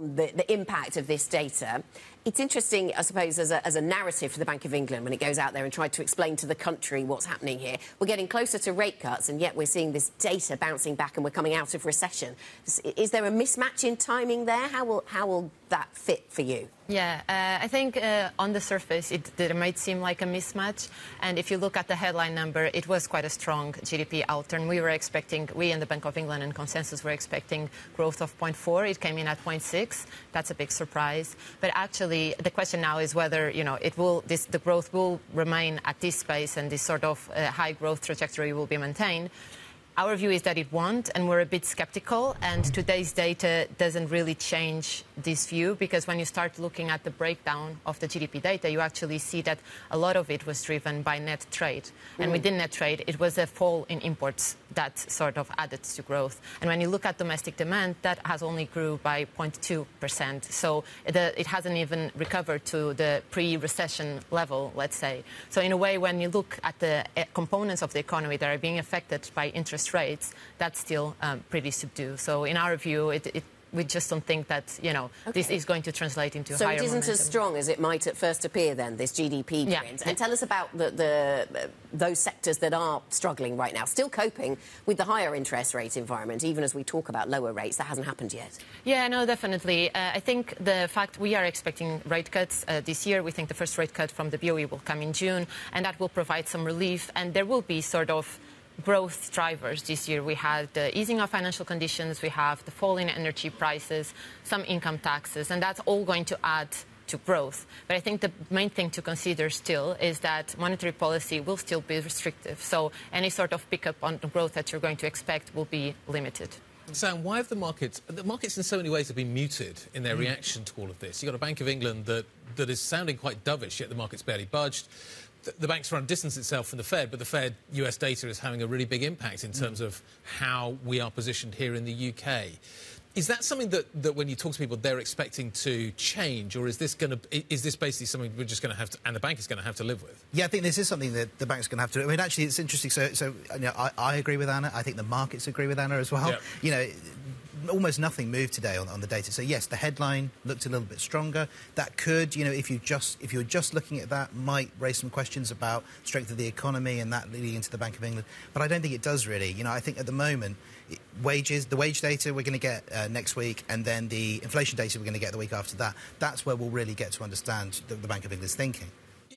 the, the impact of this data. It's interesting, I suppose, as a, as a narrative for the Bank of England when it goes out there and tries to explain to the country what's happening here. We're getting closer to rate cuts, and yet we're seeing this data bouncing back and we're coming out of recession. Is there a mismatch in timing there? How will, how will that fit for you? Yeah, uh, I think uh, on the surface it, it, might seem like a mismatch. And if you look at the headline number, it was quite a strong GDP outturn. We were expecting, we in the Bank of England and consensus were expecting growth of 0.4. It came in at 0.6. That's a big surprise. But actually, the question now is whether you know it will, this, the growth will remain at this pace and this sort of uh, high growth trajectory will be maintained. Our view is that it won't, and we're a bit skeptical. And today's data doesn't really change this view because when you start looking at the breakdown of the GDP data, you actually see that a lot of it was driven by net trade. Mm. And within net trade, it was a fall in imports that sort of added to growth. And when you look at domestic demand, that has only grew by 0.2%. So the, it hasn't even recovered to the pre-recession level, let's say. So in a way, when you look at the eh, components of the economy that are being affected by interest rates, that's still um, pretty subdued. So in our view, it, it we just don't think that you know okay. this is going to translate into so higher. So it isn't momentum. as strong as it might at first appear. Then this GDP print, yeah. and tell us about the, the uh, those sectors that are struggling right now, still coping with the higher interest rate environment, even as we talk about lower rates. That hasn't happened yet. Yeah, no, definitely. Uh, I think the fact we are expecting rate cuts uh, this year. We think the first rate cut from the BOE will come in June, and that will provide some relief, and there will be sort of growth drivers this year. We had the easing of financial conditions, we have the fall in energy prices, some income taxes, and that's all going to add to growth. But I think the main thing to consider still is that monetary policy will still be restrictive. So any sort of pickup on the growth that you're going to expect will be limited. Sam, why have the markets, the markets in so many ways have been muted in their mm. reaction to all of this? You've got a Bank of England that, that is sounding quite dovish, yet the market's barely budged the bank's trying to distance itself from the Fed, but the Fed US data is having a really big impact in terms of how we are positioned here in the UK. Is that something that, that when you talk to people, they're expecting to change, or is this going to is this basically something we're just going to have to, and the bank is going to have to live with? Yeah, I think this is something that the bank's going to have to. Do. I mean, actually, it's interesting. So, so you know, I, I agree with Ana. I think the markets agree with Ana as well. Yep. You know, almost nothing moved today on, on the data. So yes, the headline looked a little bit stronger. That could, you know, if you just if you're just looking at that, might raise some questions about strength of the economy and that leading into the Bank of England. But I don't think it does really. You know, I think at the moment, wages, the wage data we're going to get uh, next week, and then the inflation data we're going to get the week after that. That's where we'll really get to understand the, the Bank of England's thinking.